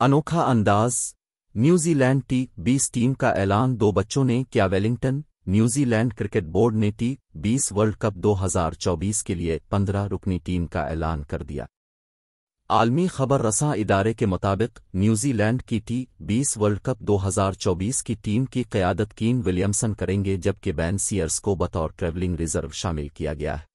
अनोखा अंदाज New Zealand T बीस टीम का ऐलान दो बच्चों ने क्या Wellington New Zealand cricket board ने टी बीस वर्ल्ड कप 2024 के लिए पंद्रह रुकनी टीम का ऐलान कर दिया। आलमी खबर रसा इदारे के मुताबिक न्यूजीलैंड की टी बीस वर्ल्ड कप 2024 की टीम की क्यादत कीन विलियमसन करेंगे, जबकि बैन सीयर्स को बतौर ट्रेवलिंग रिज़र्व शामिल किया गया है।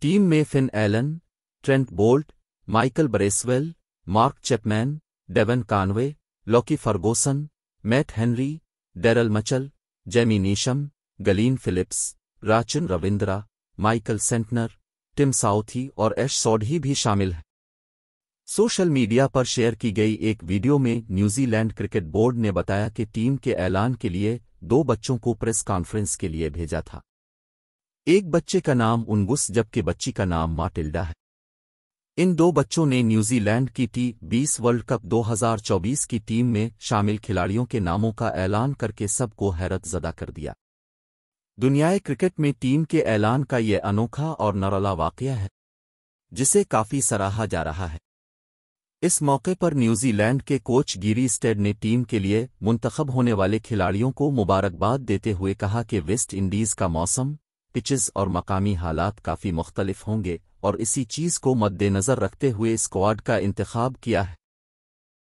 टीम में Finn Allen, Trent Boult, Michael Bracewell, Mark Chapman Devon Conway, Lockie Ferguson, Matt Henry, Daryl Mitchell, Jimmy Neesham, Glenn Phillips, Rachin Ravindra, Michael Santner, Tim Southee और एश सौडही भी शामिल हैं। सोशल मीडिया पर शेयर की गई एक वीडियो में न्यूजीलैंड क्रिकेट बोर्ड ने बताया कि टीम के ऐलान के लिए दो बच्चों को प्रेस कॉन्फ्रेंस के लिए भेजा था। एक बच्चे का नाम उनगुस, जबकि बच्ची का नाम माटिल्डा है। इन दो बच्चों ने न्यूजीलैंड की टी 20 वर्ल्ड कप 2024 की टीम में शामिल खिलाड़ियों के नामों का ऐलान करके सबको हैरत जदा कर दिया। दुनियाए क्रिकेट में टीम के ऐलान का ये अनोखा और नरला वाकया है, जिसे काफ़ी सराहा जा रहा है। इस मौके पर न्यूजीलैंड के कोच गिरी स्टेड ने टीम के लिए मुंतखब होने वाले खिलाड़ियों को मुबारकबाद देते हुए कहा कि वेस्ट इंडीज का मौसम, पिचेस और मकामी हालात काफ़ी मुख्तलिफ़ होंगे और इसी चीज़ को मद्देनज़र रखते हुए स्क्वाड का इंतखाब किया है।